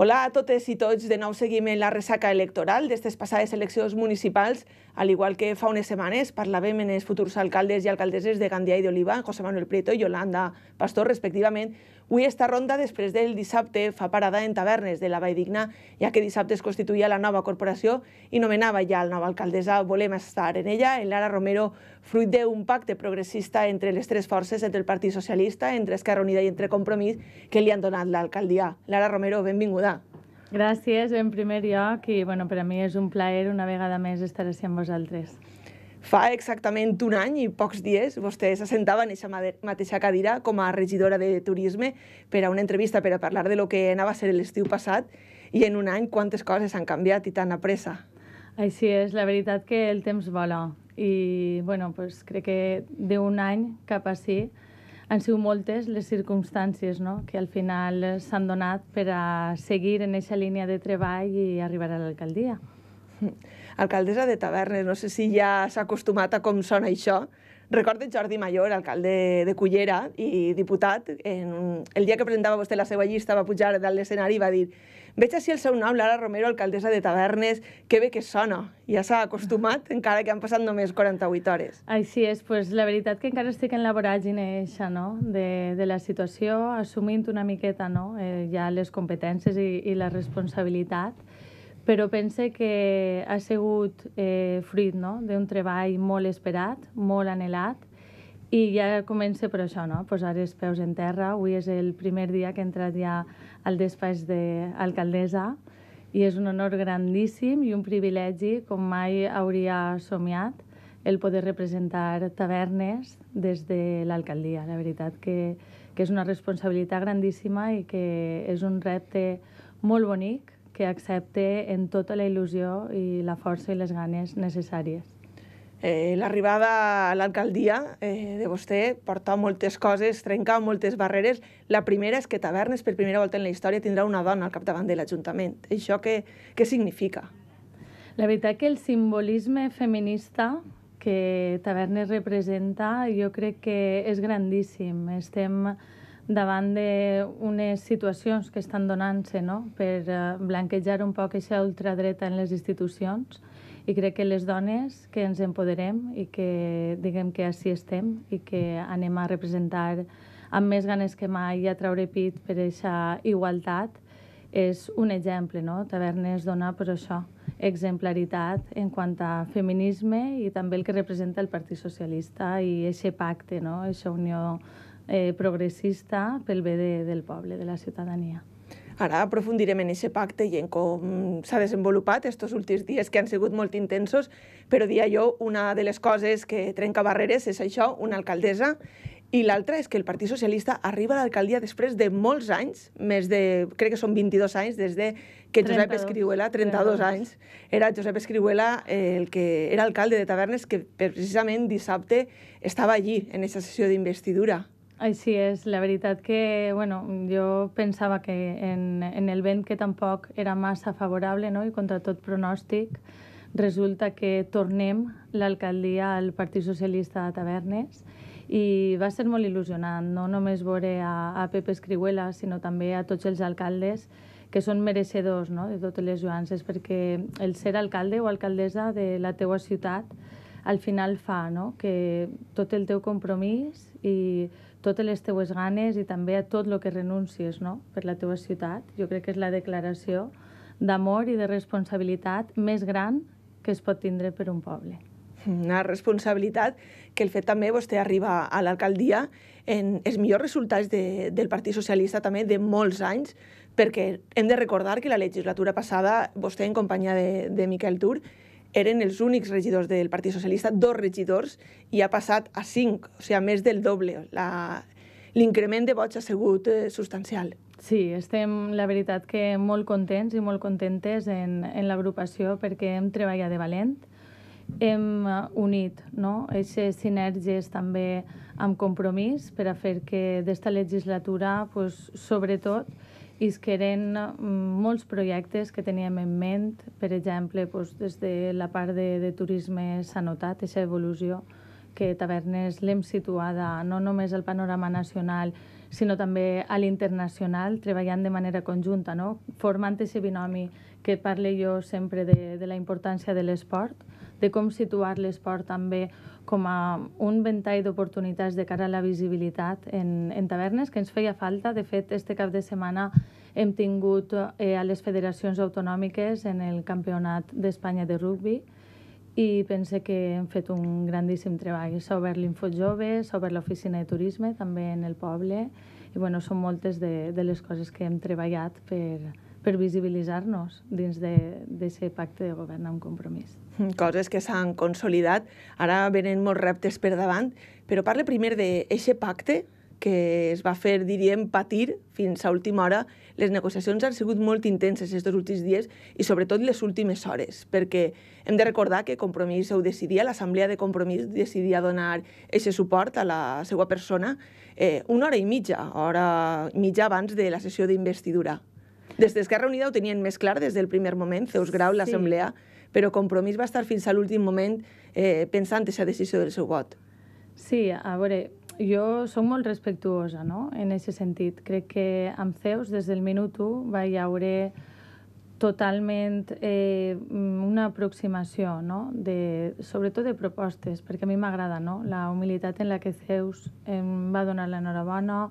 Hola a totes i tots. De nou seguim en la ressaca electoral d'aquestes passades eleccions municipals. Al igual que fa unes setmanes, parlàvem en els futurs alcaldes i alcaldesses de Gandia i d'Oliva, José Manuel Prieto i Yolanda Pastor, respectivament. Avui esta ronda, després del dissabte, fa parada en tavernes de la Valldigna, ja que dissabte es constituïa la nova corporació i nomenava ja la nova alcaldessa. Volem estar en ella, en Lara Romero, fruit d'un pacte progressista entre les tres forces, entre el Partit Socialista, entre Esquerra Unida i entre Compromís, que li han donat l'alcaldia. Lara Romero, benvinguda. Gràcies, en primer lloc, i bueno, per a mi és un plaer una vegada més estar així amb vosaltres. Fa exactament un any i pocs dies vostè s'assentava en aquesta mateixa cadira com a regidora de turisme per a una entrevista per a parlar de lo que anava a ser l'estiu passat i en un any quantes coses han canviat i tan a pressa. Així és, la veritat que el temps vola i bueno, pues, crec que d'un any cap a sí han sigut moltes les circumstàncies no? que al final s'han donat per a seguir en aquesta línia de treball i arribar a l'alcaldia. Alcaldessa de Tavernes, no sé si ja s'ha acostumat a com sona això. Recordo Jordi Mayor, alcalde de Cullera i diputat, en el dia que presentava vostè la seva llista va pujar dalt l'escenari i va dir Veig així el seu nom, Lara Romero, alcaldessa de Tavernes, que bé que sona. Ja s'ha acostumat, encara que han passat només 48 hores. Així és, pues, la veritat que encara estic en la voràgine eixa, no? de, de la situació, assumint una miqueta no? eh, ja les competències i, i la responsabilitat, però pense que ha sigut eh, fruit no? d'un treball molt esperat, molt anhelat, i ja comença per això, no? posar els peus en terra. Avui és el primer dia que he entrat ja al despatx d'alcaldessa i és un honor grandíssim i un privilegi com mai hauria somiat el poder representar tavernes des de l'alcaldia. La veritat que, que és una responsabilitat grandíssima i que és un repte molt bonic que accepte en tota la il·lusió i la força i les ganes necessàries. Eh, L'arribada a l'alcaldia eh, de vostè porta moltes coses, trenca moltes barreres. La primera és que Tavernes, per primera volta en la història, tindrà una dona al capdavant de l'Ajuntament. Això què, què significa? La veritat que el simbolisme feminista que Tavernes representa jo crec que és grandíssim. Estem davant d'unes situacions que estan donant-se no? per eh, blanquejar un poc aquesta ultradreta en les institucions i crec que les dones que ens empoderem i que diguem que així estem i que anem a representar amb més ganes que mai a traure pit per aquesta igualtat és un exemple, no? Tavernes dona per això exemplaritat en quant a feminisme i també el que representa el Partit Socialista i aquest pacte, no? aquesta unió eh, progressista pel bé de, del poble, de la ciutadania. Ara aprofundirem en aquest pacte i en com s'ha desenvolupat estos últims dies que han sigut molt intensos, però dia jo, una de les coses que trenca barreres és això, una alcaldessa, i l'altra és que el Partit Socialista arriba a l'alcaldia després de molts anys, més de, crec que són 22 anys, des de que 32, Josep Escriuela, 32 32 anys, era Josep Escriuela el que era alcalde de Tavernes, que precisament dissabte estava allí, en aquesta sessió d'investidura. Així és, la veritat que bueno, jo pensava que en, en el vent que tampoc era massa favorable no? i contra tot pronòstic resulta que tornem l'alcaldia al Partit Socialista de Tavernes i va ser molt il·lusionant, no només veure a, a Pepe Escriuela, sinó també a tots els alcaldes que són mereixedors no? de totes les joances, perquè el ser alcalde o alcaldessa de la teua ciutat al final fa no? que tot el teu compromís i totes les teues ganes i també a tot el que renuncies no? per la teua ciutat. Jo crec que és la declaració d'amor i de responsabilitat més gran que es pot tindre per un poble. Una responsabilitat que el fet també vostè arriba a l'alcaldia en els millors resultats de, del Partit Socialista també de molts anys, perquè hem de recordar que la legislatura passada vostè en companyia de, de Miquel Tur eren els únics regidors del Partit Socialista, dos regidors, i ha passat a cinc, o sigui, més del doble. L'increment de vots ha sigut eh, substancial. Sí, estem, la veritat, que molt contents i molt contentes en, en l'agrupació perquè hem treballat de valent, hem eh, unit no? aquestes sinergies també amb compromís per a fer que d'esta legislatura, pues, sobretot, isqueren mm, molts projectes que teníem en ment. Per exemple, doncs, des de la part de, de turisme s'ha notat aquesta evolució que Tavernes l'hem situada no només al panorama nacional, sinó també a l'internacional, treballant de manera conjunta, no? formant aquest binomi que parle jo sempre de, de la importància de l'esport, de com situar l'esport també com a un ventall d'oportunitats de cara a la visibilitat en, en tavernes, que ens feia falta. De fet, este cap de setmana hem tingut eh, a les federacions autonòmiques en el Campionat d'Espanya de rugby, i pense que hem fet un grandíssim treball. S'ha obert l'Info Jove, s'ha obert l'oficina de turisme també en el poble i bueno, són moltes de, de les coses que hem treballat per, per visibilitzar-nos dins d'aquest pacte de govern amb compromís. Coses que s'han consolidat, ara venen molts reptes per davant, però parle primer d'aquest pacte que es va fer, diríem, patir fins a última hora. Les negociacions han sigut molt intenses aquests últims dies i sobretot les últimes hores, perquè hem de recordar que Compromís ho decidia, l'Assemblea de Compromís decidia donar aquest suport a la seva persona eh, una hora i mitja, hora i mitja abans de la sessió d'investidura. Des d'Esquerra Unida ho tenien més clar des del primer moment, Zeus Grau, l'Assemblea, sí. però Compromís va estar fins a l'últim moment eh, pensant aquesta decisió del seu vot. Sí, a veure, jo sóc molt respectuosa, no?, en aquest sentit. Crec que amb Zeus, des del minut 1, va haure totalment eh, una aproximació, no?, de, sobretot de propostes, perquè a mi m'agrada, no?, la humilitat en la que Zeus em va donar l'enhorabona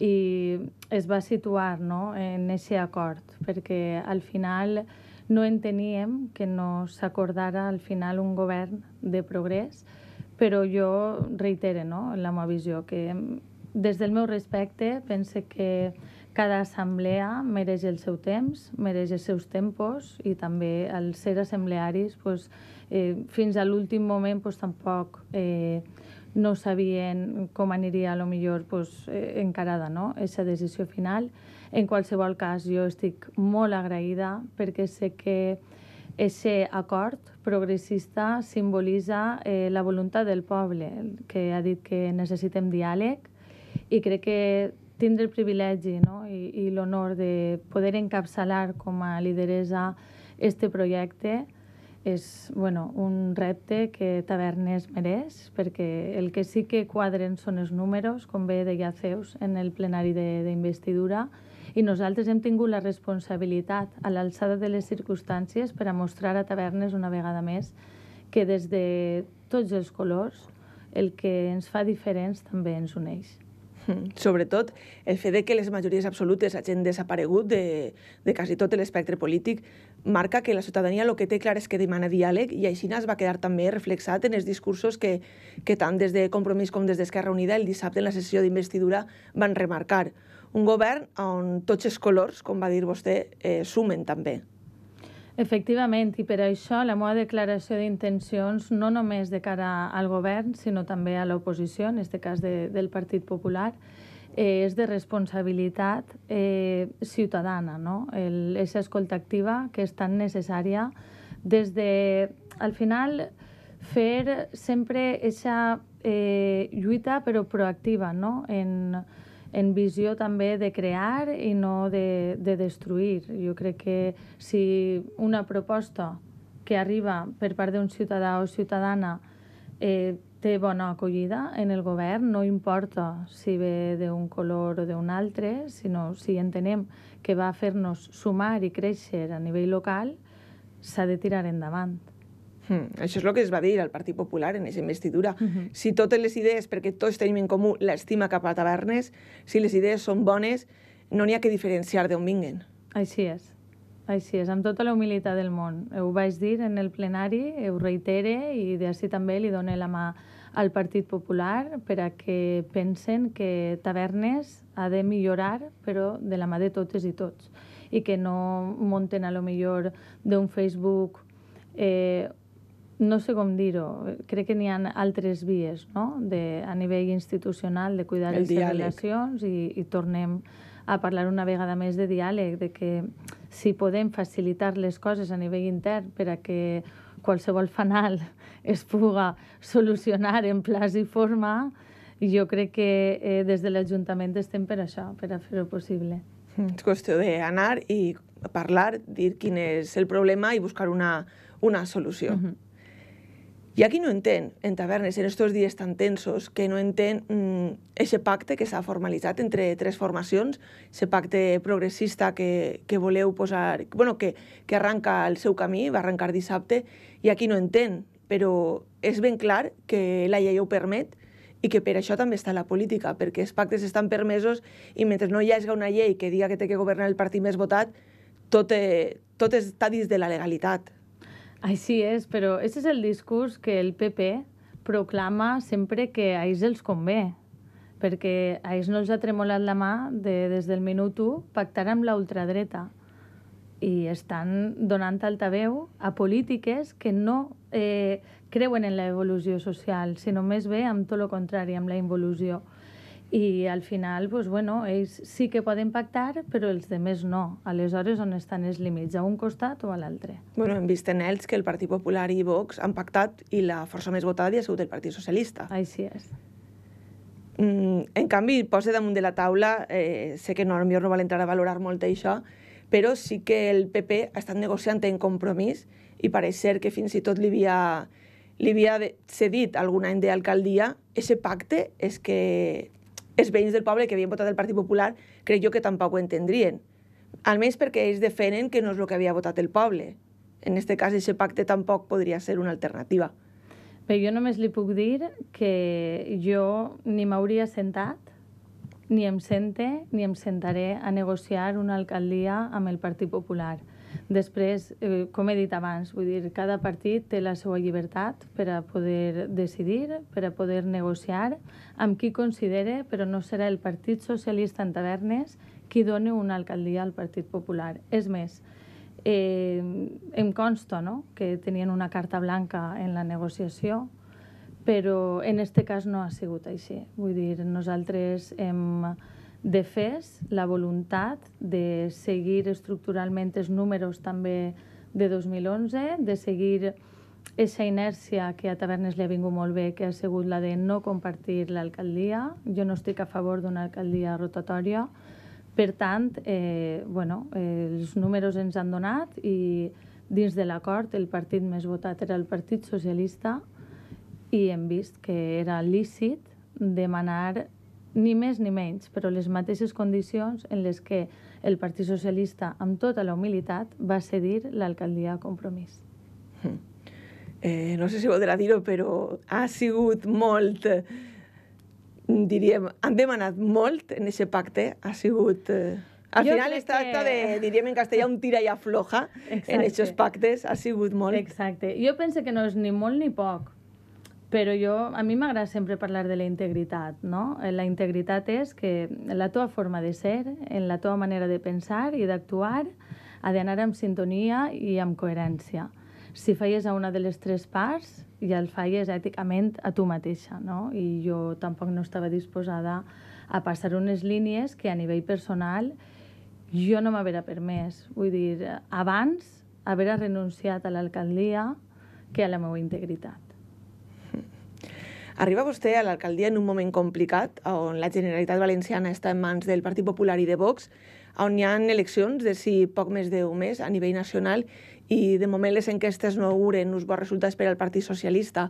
i es va situar, no?, en aquest acord, perquè al final no enteníem que no s'acordara al final un govern de progrés, però jo reitere no, la meva visió, que des del meu respecte pense que cada assemblea mereix el seu temps, mereix els seus tempos i també al ser assemblearis pues, eh, fins a l'últim moment pues, tampoc eh, no sabien com aniria a lo millor pues, eh, encarada no? aquesta decisió final. En qualsevol cas, jo estic molt agraïda perquè sé que Ese acord progressista simbolitza eh, la voluntat del poble, que ha dit que necessitem diàleg i crec que tindre el privilegi no? i, i l'honor de poder encapçalar com a lideresa este projecte és bueno, un repte que Tavernes mereix, perquè el que sí que quadren són els números, com bé deia Zeus en el plenari d'investidura, i nosaltres hem tingut la responsabilitat a l'alçada de les circumstàncies per a mostrar a Tavernes una vegada més que des de tots els colors el que ens fa diferents també ens uneix. Hmm. Sobretot el fet de que les majories absolutes hagin desaparegut de, de quasi tot l'espectre polític marca que la ciutadania el que té clar és que demana diàleg i així es va quedar també reflexat en els discursos que, que tant des de Compromís com des d'Esquerra Unida el dissabte en la sessió d'investidura van remarcar un govern on tots els colors, com va dir vostè, eh, sumen també. Efectivament, i per això la meva declaració d'intencions no només de cara al govern, sinó també a l'oposició, en aquest cas de, del Partit Popular, eh, és de responsabilitat eh, ciutadana, no? Aquesta escolta activa que és tan necessària des de, al final, fer sempre aquesta eh, lluita però proactiva, no? En, en visió també de crear i no de, de destruir. Jo crec que si una proposta que arriba per part d'un ciutadà o ciutadana eh, té bona acollida en el govern, no importa si ve d'un color o d'un altre, sinó si entenem que va fer-nos sumar i créixer a nivell local, s'ha de tirar endavant. Hmm. Això és el que es va dir al Partit Popular en aquesta investidura. Uh -huh. Si totes les idees, perquè tots tenim en comú l'estima cap a tavernes, si les idees són bones, no n'hi ha que diferenciar d'on vinguen. Així és. Així és, amb tota la humilitat del món. Ho vaig dir en el plenari, ho reitere i d'ací també li dono la mà al Partit Popular per a que pensen que Tavernes ha de millorar, però de la mà de totes i tots, i que no monten a lo millor d'un Facebook eh, no sé com dir-ho, crec que n'hi ha altres vies no? de, a nivell institucional de cuidar les relacions i, i tornem a parlar una vegada més de diàleg, de que si podem facilitar les coses a nivell intern per a que qualsevol fanal es puga solucionar en plaç i forma, jo crec que eh, des de l'Ajuntament estem per això, per a fer-ho possible. És qüestió d'anar i parlar, dir quin és el problema i buscar una, una solució. Uh -huh. Hi ha qui no entén, en tavernes, en estos dies tan tensos, que no entén aquest mm, pacte que s'ha formalitzat entre tres formacions, aquest pacte progressista que, que voleu posar, bueno, que, que arranca el seu camí, va arrencar dissabte, hi ha qui no entén, però és ben clar que la llei ho permet i que per això també està la política, perquè els pactes estan permesos i mentre no hi hagi una llei que diga que té que governar el partit més votat, tot, eh, tot està dins de la legalitat. Així és, però aquest és el discurs que el PP proclama sempre que a ells els convé, perquè a ells no els ha tremolat la mà de, des del minut 1 pactar amb la ultradreta. I estan donant altaveu a polítiques que no eh, creuen en l'evolució social, sinó més bé amb tot el contrari, amb la involució i al final, pues, bueno, ells sí que poden pactar, però els demés no. Aleshores, on estan els límits? A un costat o a l'altre? Bueno, hem vist en ells que el Partit Popular i Vox han pactat i la força més votada ha sigut el Partit Socialista. Així és. Mm, en canvi, posa damunt de la taula, eh, sé que no, potser no val entrar a valorar molt això, però sí que el PP ha estat negociant en compromís i pareix ser que fins i tot li havia, li havia cedit algun any d'alcaldia. Ese pacte és que els veïns del poble que havien votat el Partit Popular crec jo que tampoc ho entendrien. Almenys perquè ells defenen que no és el que havia votat el poble. En aquest cas, aquest pacte tampoc podria ser una alternativa. Bé, jo només li puc dir que jo ni m'hauria sentat, ni em sente, ni em sentaré a negociar una alcaldia amb el Partit Popular. Després, eh, com he dit abans, vull dir, cada partit té la seva llibertat per a poder decidir, per a poder negociar amb qui considere, però no serà el Partit Socialista en Tavernes qui doni una alcaldia al Partit Popular. És més, eh, em consta no? que tenien una carta blanca en la negociació, però en aquest cas no ha sigut així. Vull dir, nosaltres hem de fes la voluntat de seguir estructuralment els números també de 2011, de seguir aquesta inèrcia que a Tavernes li ha vingut molt bé, que ha sigut la de no compartir l'alcaldia. Jo no estic a favor d'una alcaldia rotatòria. Per tant, eh, bueno, eh, els números ens han donat i dins de l'acord el partit més votat era el Partit Socialista i hem vist que era lícit demanar ni més ni menys, però les mateixes condicions en les que el Partit Socialista, amb tota la humilitat, va cedir l'alcaldia a Compromís. Hm. Eh, no sé si voldrà dir-ho, però ha sigut molt, diríem, han demanat molt en aquest pacte, ha sigut... Eh, al jo final es tracta que... de, diríem en castellà, un tira i afloja Exacte. en aquests pactes, ha sigut molt. Exacte. Jo penso que no és ni molt ni poc, però jo, a mi m'agrada sempre parlar de la integritat, no? La integritat és que la teva forma de ser, en la teva manera de pensar i d'actuar, ha d'anar amb sintonia i amb coherència. Si falles a una de les tres parts, ja el falles èticament a tu mateixa, no? I jo tampoc no estava disposada a passar unes línies que a nivell personal jo no m'haver permès. Vull dir, abans haver renunciat a l'alcaldia que a la meva integritat. Arriba vostè a l'alcaldia en un moment complicat, on la Generalitat Valenciana està en mans del Partit Popular i de Vox, on hi ha eleccions de si poc més d'un mes a nivell nacional i de moment les enquestes no auguren uns bons resultats per al Partit Socialista.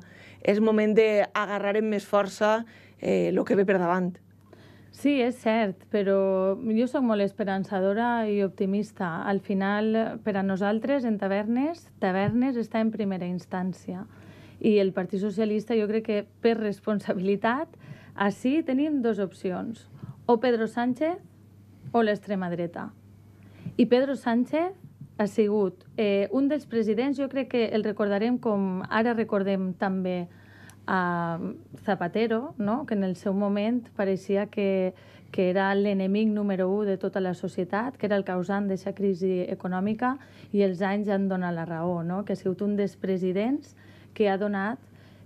És moment d'agarrar amb més força eh, el que ve per davant. Sí, és cert, però jo sóc molt esperançadora i optimista. Al final, per a nosaltres, en tavernes, tavernes està en primera instància. I el Partit Socialista, jo crec que per responsabilitat, així tenim dues opcions, o Pedro Sánchez o l'extrema dreta. I Pedro Sánchez ha sigut eh, un dels presidents, jo crec que el recordarem com ara recordem també a Zapatero, no? que en el seu moment pareixia que, que era l'enemic número 1 de tota la societat, que era el causant d'aquesta crisi econòmica, i els anys han donat la raó, no? que ha sigut un dels presidents que ha donat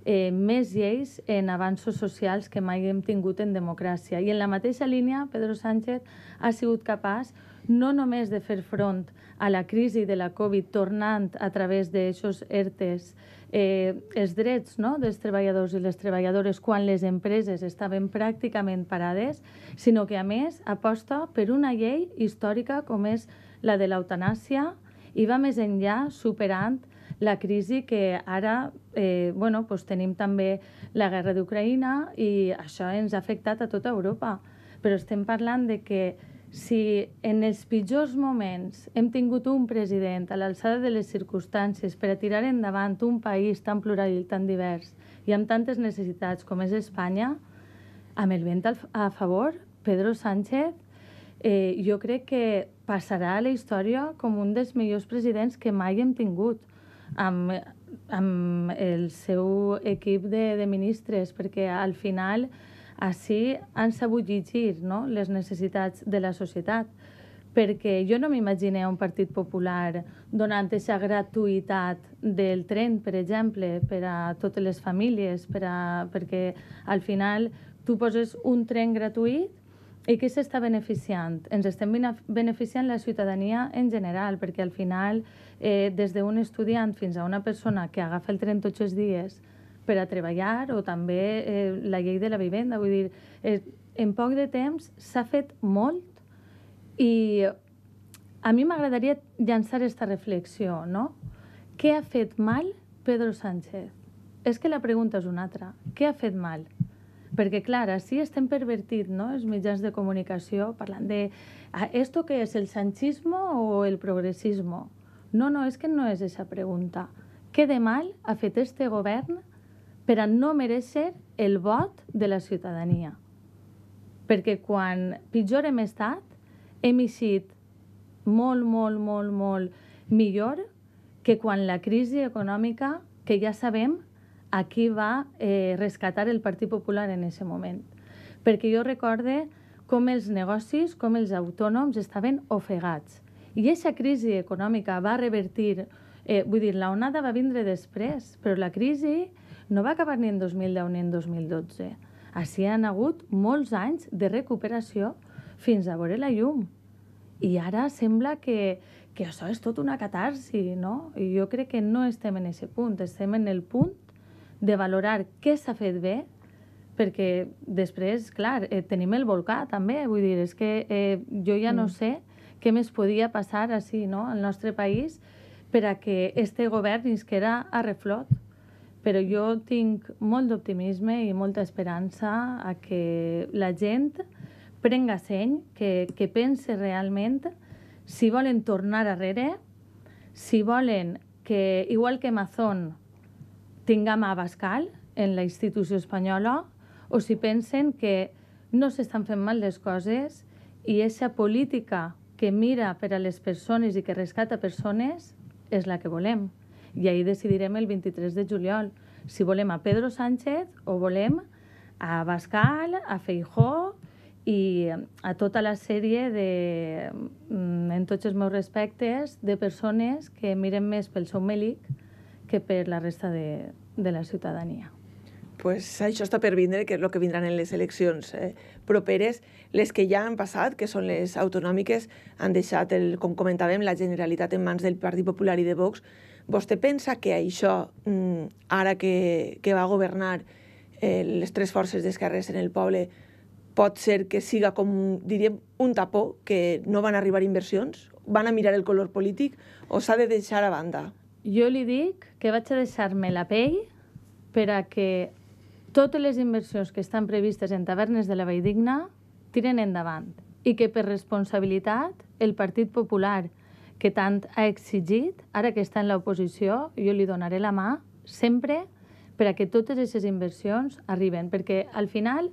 eh, més lleis en avanços socials que mai hem tingut en democràcia. I en la mateixa línia, Pedro Sánchez ha sigut capaç no només de fer front a la crisi de la Covid tornant a través d'aixòs ERTES eh, els drets no, dels treballadors i les treballadores quan les empreses estaven pràcticament parades, sinó que, a més, aposta per una llei històrica com és la de l'eutanàsia i va més enllà superant la crisi que ara eh, bueno, pues tenim també la guerra d'Ucraïna i això ens ha afectat a tota Europa. Però estem parlant de que si en els pitjors moments hem tingut un president a l'alçada de les circumstàncies per a tirar endavant un país tan plural i tan divers i amb tantes necessitats com és Espanya, amb el vent a favor, Pedro Sánchez, eh, jo crec que passarà a la història com un dels millors presidents que mai hem tingut amb, amb el seu equip de, de ministres, perquè al final així han sabut llegir no? les necessitats de la societat perquè jo no m'imagino un partit popular donant aquesta gratuïtat del tren, per exemple, per a totes les famílies, per a, perquè al final tu poses un tren gratuït i qui s'està beneficiant? Ens estem beneficiant la ciutadania en general, perquè al final, eh, des d'un estudiant fins a una persona que agafa el tren tots els dies per a treballar o també eh, la llei de la vivenda. Vull dir, eh, en poc de temps s'ha fet molt i a mi m'agradaria llançar aquesta reflexió, no? Què ha fet mal Pedro Sánchez? És que la pregunta és una altra. Què ha fet mal? Perquè, clar, així estem pervertit, no?, els mitjans de comunicació, parlant de ah, ¿esto què és, el sanchismo o el progressismo? No, no, és que no és aquesta pregunta. Què de mal ha fet este govern per a no mereixer el vot de la ciutadania. Perquè quan pitjor hem estat, hem eixit molt, molt, molt, molt millor que quan la crisi econòmica, que ja sabem a qui va eh, rescatar el Partit Popular en aquest moment. Perquè jo recorde com els negocis, com els autònoms estaven ofegats. I aquesta crisi econòmica va revertir, eh, vull dir, la onada va vindre després, però la crisi no va acabar ni en 2010 ni en 2012. Així han hagut molts anys de recuperació fins a veure la llum. I ara sembla que, que això és tot una catarsi, no? I jo crec que no estem en aquest punt, estem en el punt de valorar què s'ha fet bé, perquè després, clar, eh, tenim el volcà també, vull dir, és que eh, jo ja no mm. sé què més podia passar així, no?, al nostre país per a que este govern isquera a reflot però jo tinc molt d'optimisme i molta esperança a que la gent prenga seny, que, que pense realment si volen tornar arrere, si volen que, igual que Amazon, tinguem a Bascal en la institució espanyola, o si pensen que no s'estan fent mal les coses i aquesta política que mira per a les persones i que rescata persones és la que volem. I ahir decidirem el 23 de juliol si volem a Pedro Sánchez o volem a Bascal, a Feijó i a tota la sèrie de, mm, en tots els meus respectes, de persones que miren més pel seu mèlic que per la resta de, de la ciutadania. pues això està per vindre, que és el que vindran en les eleccions eh, properes. Les que ja han passat, que són les autonòmiques, han deixat, el, com comentàvem, la Generalitat en mans del Partit Popular i de Vox, Vostè pensa que això, mm, ara que, que va governar eh, les tres forces d'esquerres en el poble, pot ser que siga com, diríem, un tapó, que no van arribar inversions? Van a mirar el color polític o s'ha de deixar a banda? Jo li dic que vaig a deixar-me la pell per a que totes les inversions que estan previstes en tavernes de la Valldigna tiren endavant i que per responsabilitat el Partit Popular que tant ha exigit, ara que està en l'oposició, jo li donaré la mà sempre per a que totes aquestes inversions arriben, perquè al final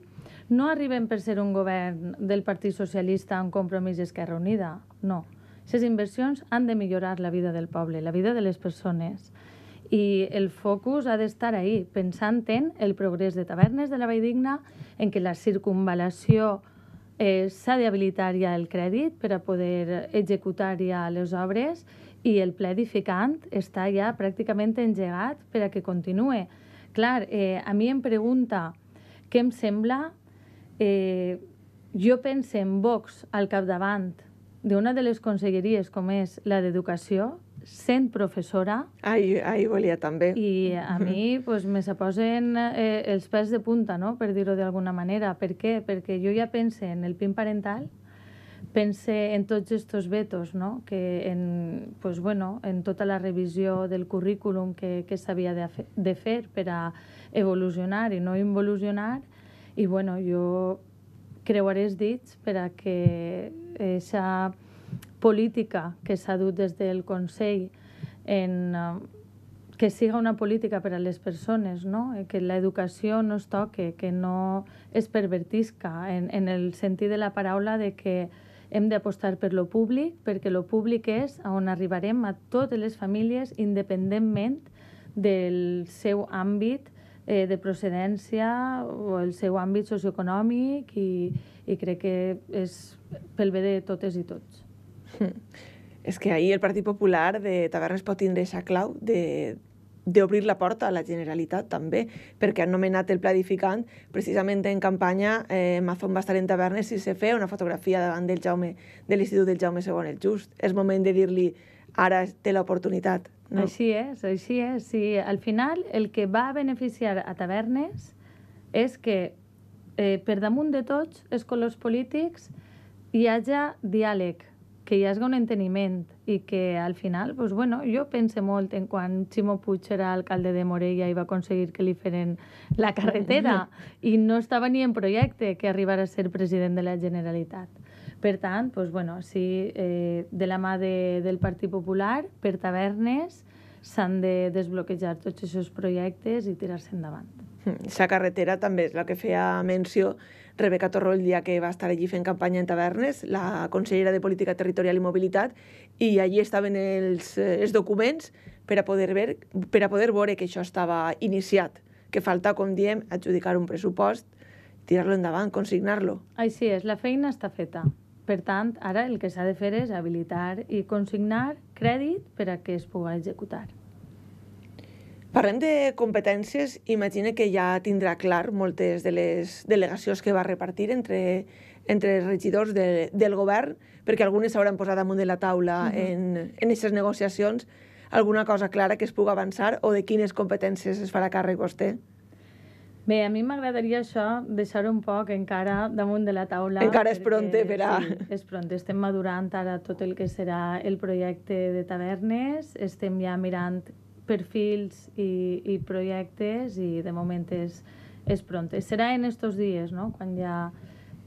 no arriben per ser un govern del Partit Socialista amb compromís Esquerra Unida, no. Aquestes inversions han de millorar la vida del poble, la vida de les persones. I el focus ha d'estar ahí, pensant en el progrés de tavernes de la Valldigna, en que la circunvalació eh, s'ha d'habilitar ja el crèdit per a poder executar ja les obres i el ple edificant està ja pràcticament engegat per a que continue. Clar, eh, a mi em pregunta què em sembla. Eh, jo penso en Vox al capdavant d'una de les conselleries com és la d'Educació, sent professora... Ai, ai, volia també. I a mi pues, me se posen eh, els pèls de punta, no? per dir-ho d'alguna manera. Per què? Perquè jo ja penso en el PIN parental, pense en tots aquests vetos, no? que en, pues, bueno, en tota la revisió del currículum que, que s'havia de, de fer per a evolucionar i no involucionar, i bueno, jo creuaré els dits per a que aquesta política que s'ha dut des del Consell en, que siga una política per a les persones, no? Eh, que l'educació no es toque, que no es pervertisca, en, en el sentit de la paraula de que hem d'apostar per lo públic, perquè lo públic és on arribarem a totes les famílies independentment del seu àmbit eh, de procedència o el seu àmbit socioeconòmic i, i crec que és pel bé de totes i tots. És que ahir el Partit Popular de Tavernes pot tindre aquesta clau de, d'obrir la porta a la Generalitat també, perquè han nomenat el pla edificant precisament en campanya eh, Mazón va estar en tavernes i se feia una fotografia davant del Jaume, de l'Institut del Jaume II el Just. És moment de dir-li ara té l'oportunitat. No? Així és, així és. Sí, al final el que va beneficiar a tavernes és que eh, per damunt de tots els colors polítics hi haja diàleg, que hi hagi un enteniment i que al final, pues, bueno, jo pense molt en quan Ximo Puig era alcalde de Morella i va aconseguir que li feren la carretera i no estava ni en projecte que arribara a ser president de la Generalitat. Per tant, pues, bueno, sí, eh, de la mà de, del Partit Popular, per tavernes, s'han de desbloquejar tots aquests projectes i tirar-se endavant. La carretera també és la que feia menció Rebeca Torró el dia que va estar allí fent campanya en tavernes, la consellera de Política Territorial i Mobilitat, i allí estaven els, eh, els documents per a, poder ver, per a poder veure que això estava iniciat, que falta, com diem, adjudicar un pressupost, tirar-lo endavant, consignar-lo. Així és, la feina està feta. Per tant, ara el que s'ha de fer és habilitar i consignar crèdit per a que es pugui executar. Parlem de competències, imagina que ja tindrà clar moltes de les delegacions que va repartir entre, entre els regidors de, del govern, perquè algunes s'hauran posat damunt de la taula uh -huh. en, en aquestes negociacions. Alguna cosa clara que es pugui avançar o de quines competències es farà càrrec vostè? Bé, a mi m'agradaria això deixar un poc encara damunt de la taula. Encara és pronte per a... Sí, és pronte. Estem madurant ara tot el que serà el projecte de tavernes, estem ja mirant perfils i, i projectes i de moment és, és pront. Serà en estos dies, no?, quan ja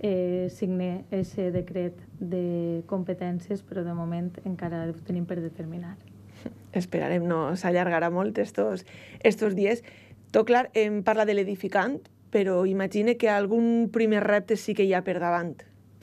eh, signe aquest decret de competències, però de moment encara ho tenim per determinar. Esperarem, no s'allargarà molt estos, estos dies. Tot clar, em parla de l'edificant, però imagine que algun primer repte sí que hi ha per davant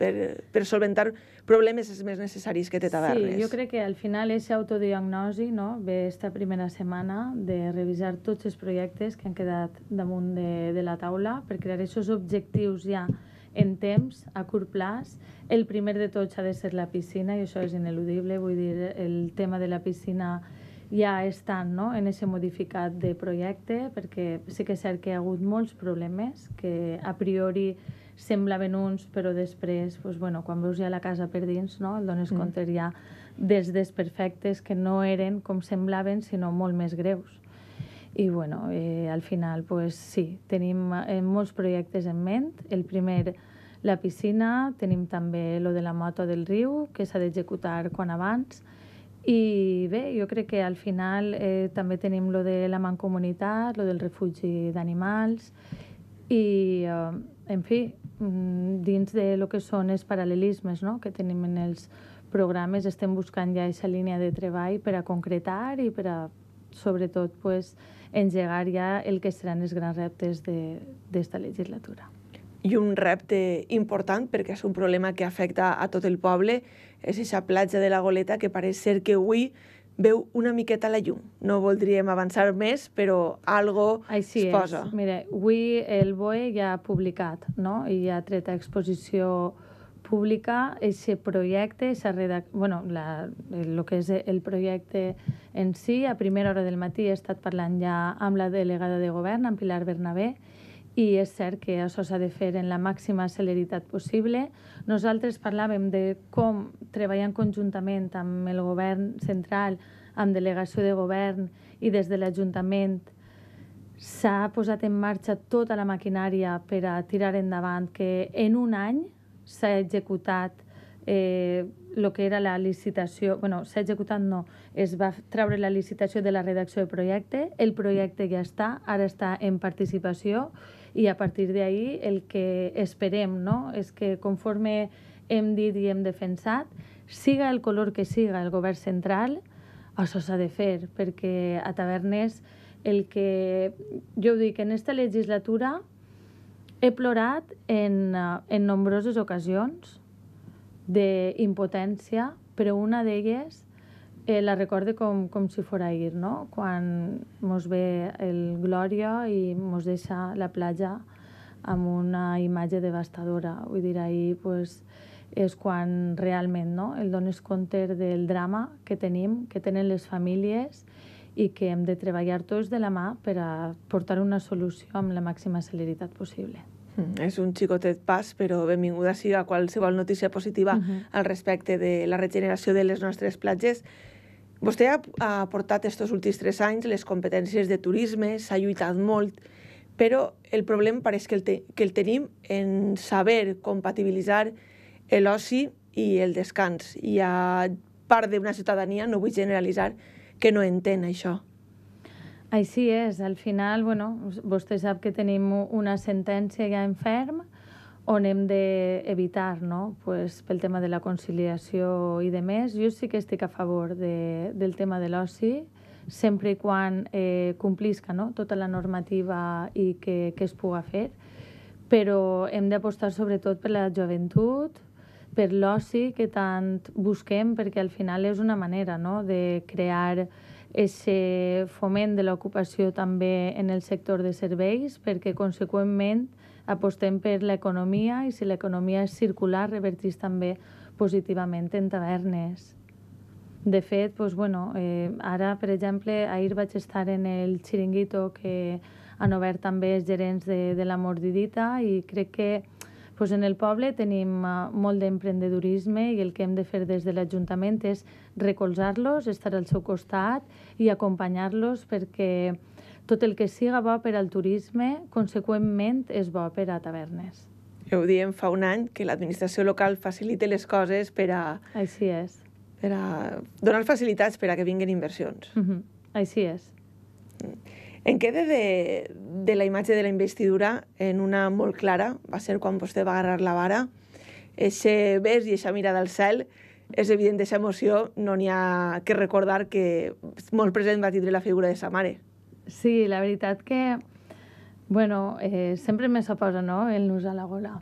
per, per solventar problemes és més necessaris que té tavernes. Sí, jo crec que al final és autodiagnosi, no? ve esta primera setmana de revisar tots els projectes que han quedat damunt de, de la taula per crear aquests objectius ja en temps, a curt plaç. El primer de tots ha de ser la piscina i això és ineludible, vull dir, el tema de la piscina ja està no? en aquest modificat de projecte perquè sí que és cert que hi ha hagut molts problemes que a priori semblaven uns, però després, doncs, bueno, quan veus ja la casa per dins, no? el dones mm. compte ja des desperfectes que no eren com semblaven, sinó molt més greus. I bueno, eh, al final, pues, sí, tenim eh, molts projectes en ment. El primer, la piscina, tenim també lo de la moto del riu, que s'ha d'executar quan abans, i bé, jo crec que al final eh, també tenim lo de la mancomunitat, lo del refugi d'animals, i, eh, en fi, Mm, dins de lo que són els paral·lelismes no? que tenim en els programes, estem buscant ja aquesta línia de treball per a concretar i per a, sobretot, pues, engegar ja el que seran els grans reptes d'esta legislatura. I un repte important, perquè és un problema que afecta a tot el poble, és aquesta platja de la Goleta que pareix ser que avui veu una miqueta la llum. No voldríem avançar més, però algo Així es posa. És. Mira, avui el BOE ja ha publicat no? i ja ha tret a exposició pública aquest projecte, esa redac... bueno, la, el, lo que és el projecte en si. A primera hora del matí he estat parlant ja amb la delegada de govern, amb Pilar Bernabé, i és cert que això s'ha de fer en la màxima celeritat possible. Nosaltres parlàvem de com treballant conjuntament amb el govern central, amb delegació de govern i des de l'Ajuntament s'ha posat en marxa tota la maquinària per a tirar endavant que en un any s'ha executat eh, que era la licitació, bueno, s'ha executat no, es va treure la licitació de la redacció de projecte, el projecte ja està, ara està en participació i a partir d'ahir el que esperem no, és que conforme hem dit i hem defensat, siga el color que siga el govern central, això s'ha de fer, perquè a Tavernes el que jo dic, en aquesta legislatura he plorat en, en nombroses ocasions, d'impotència, però una d'elles eh, la recorde com, com si fos ahir, no? quan mos ve el Glòria i mos deixa la platja amb una imatge devastadora. Vull dir, ahir pues, és quan realment no? el dones compte del drama que tenim, que tenen les famílies i que hem de treballar tots de la mà per a portar una solució amb la màxima celeritat possible. Mm, és un xicotet pas, però benvinguda siga qualsevol notícia positiva uh -huh. al respecte de la regeneració de les nostres platges. Vostè ha, ha portat aquests últims tres anys les competències de turisme, s'ha lluitat molt, però el problema pareix que el, te, que el tenim en saber compatibilitzar l'oci i el descans. Hi ha part d'una ciutadania, no vull generalitzar, que no entén això. Així és. Al final, bueno, vostè sap que tenim una sentència ja en ferm on hem d'evitar, no? pues, pel tema de la conciliació i de més. Jo sí que estic a favor de, del tema de l'oci, sempre i quan eh, complisca no? tota la normativa i que, que es puga fer, però hem d'apostar sobretot per la joventut, per l'oci que tant busquem, perquè al final és una manera no? de crear ese foment de l'ocupació també en el sector de serveis, perquè conseqüentment apostem per l'economia i si l'economia és circular revertís també positivament en tavernes. De fet, doncs, bueno, eh, ara, per exemple, ahir vaig estar en el xiringuito que han obert també els gerents de, de la Mordidita i crec que pues en el poble tenim uh, molt d'emprendedurisme i el que hem de fer des de l'Ajuntament és recolzar-los, estar al seu costat i acompanyar-los perquè tot el que siga bo per al turisme, conseqüentment, és bo per a tavernes. Ja ho diem fa un any, que l'administració local facilite les coses per a... Així és. Per a donar facilitats per a que vinguin inversions. Uh -huh. Així és. En queda de, de la imatge de la investidura en una molt clara, va ser quan vostè va agarrar la vara. Eixe ves i eixa mirada al cel, és evident d'aquesta emoció, no n'hi ha que recordar que molt present va tindre la figura de sa mare. Sí, la veritat que, bueno, eh, sempre me s'oposa, no?, el nus a la gola.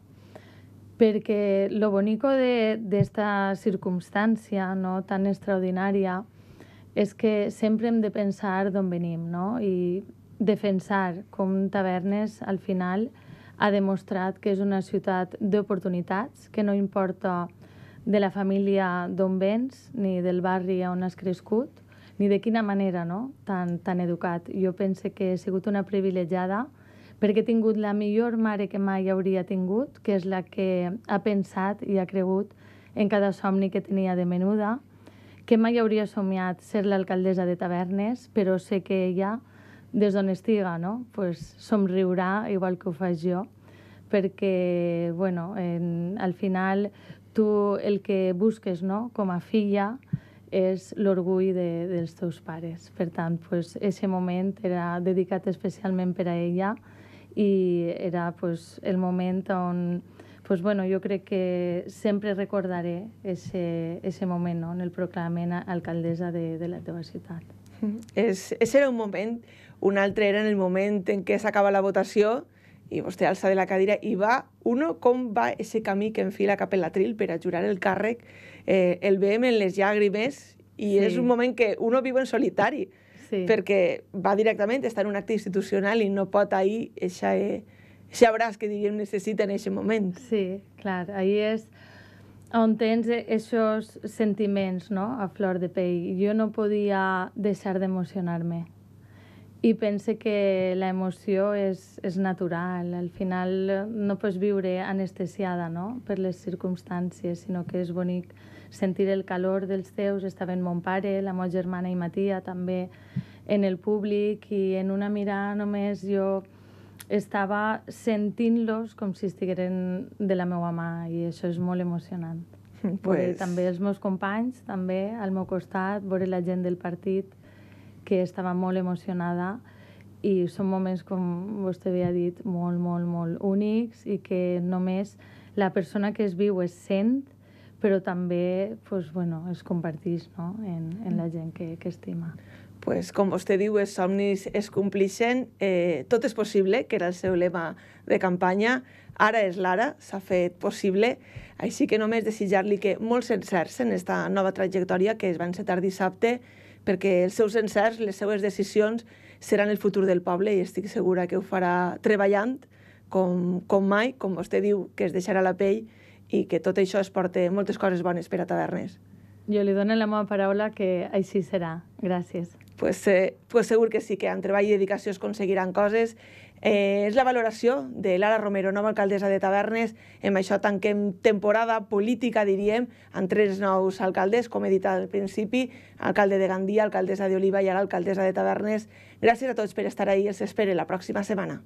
Perquè lo bonico d'esta circumstància no, tan extraordinària és que sempre hem de pensar d'on venim, no? I defensar com Tavernes, al final, ha demostrat que és una ciutat d'oportunitats, que no importa de la família d'on vens, ni del barri on has crescut, ni de quina manera, no?, tan, tan educat. Jo penso que he sigut una privilegiada perquè he tingut la millor mare que mai hauria tingut, que és la que ha pensat i ha cregut en cada somni que tenia de menuda, que mai hauria somiat ser l'alcaldessa de Tavernes, però sé que ella, des d'on estiga, no? pues, somriurà igual que ho faig jo, perquè, bueno, en, al final tu el que busques no? com a filla és l'orgull de, dels teus pares. Per tant, pues, ese moment era dedicat especialment per a ella i era pues, el moment on pues bueno, jo crec que sempre recordaré ese, ese moment no? en el proclament alcaldessa de, de la teva ciutat. És, ese era un moment, un altre era en el moment en què s'acaba la votació i vostè alça de la cadira i va, uno, com va ese camí que enfila cap a l'atril per a jurar el càrrec, eh, el veiem en les llàgrimes i sí. és un moment que uno viu en solitari, sí. perquè va directament, està en un acte institucional i no pot ahir eixa, eh, sabràs que diríem necessita en aquest moment. Sí, clar, ahí és on tens aquests sentiments no? a flor de pell. Jo no podia deixar d'emocionar-me. I pense que l'emoció és, és natural. Al final no pots viure anestesiada no? per les circumstàncies, sinó que és bonic sentir el calor dels teus. Estava en mon pare, la meva germana i Matia també en el públic i en una mirada només jo estava sentint-los com si estigueren de la meva mà i això és molt emocionant. Pues... Veure també els meus companys, també al meu costat, veure la gent del partit que estava molt emocionada i són moments, com vostè havia dit, molt, molt, molt únics i que només la persona que es viu es sent, però també pues, bueno, es comparteix no? en, en la gent que, que estima. Pues, com vostè diu, els somnis es complixen, eh, tot és possible, que era el seu lema de campanya, ara és l'ara, s'ha fet possible, així que només desitjar-li que molts encerts en aquesta nova trajectòria que es va encetar dissabte, perquè els seus encerts, les seues decisions, seran el futur del poble i estic segura que ho farà treballant com, com mai, com vostè diu, que es deixarà la pell i que tot això es porta moltes coses bones per a tavernes. Jo li dono la meva paraula que així serà. Gràcies. Pues, eh, pues segur que sí, que amb treball i dedicació es aconseguiran coses. Eh, és la valoració de Lara Romero, nova alcaldessa de Tavernes. Amb això tanquem temporada política, diríem, amb tres nous alcaldes, com he dit al principi, alcalde de Gandia, alcaldessa d'Oliva i ara alcaldessa de Tavernes. Gràcies a tots per estar ahí. Els espero la pròxima setmana.